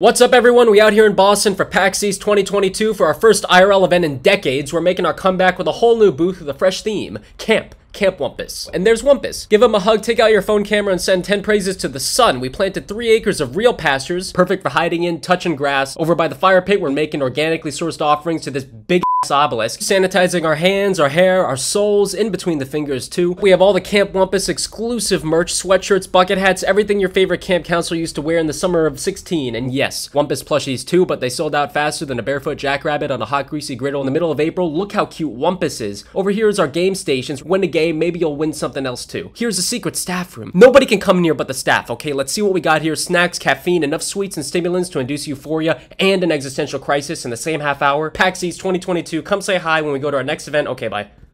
What's up, everyone? We out here in Boston for PAX East 2022 for our first IRL event in decades. We're making our comeback with a whole new booth with a fresh theme camp. Camp Wumpus. And there's Wumpus. Give him a hug, take out your phone camera, and send 10 praises to the sun. We planted 3 acres of real pastures, perfect for hiding in, touching grass. Over by the fire pit, we're making organically sourced offerings to this big obelisk, sanitizing our hands, our hair, our souls, in between the fingers too. We have all the Camp Wumpus exclusive merch, sweatshirts, bucket hats, everything your favorite camp counselor used to wear in the summer of 16. And yes, Wumpus plushies too, but they sold out faster than a barefoot jackrabbit on a hot greasy griddle in the middle of April. Look how cute Wumpus is. Over here is our game stations. Win a game, maybe you'll win something else too. Here's a secret staff room. Nobody can come in here but the staff, okay? Let's see what we got here. Snacks, caffeine, enough sweets and stimulants to induce euphoria and an existential crisis in the same half hour. PAX East 2022 Come say hi when we go to our next event. Okay, bye.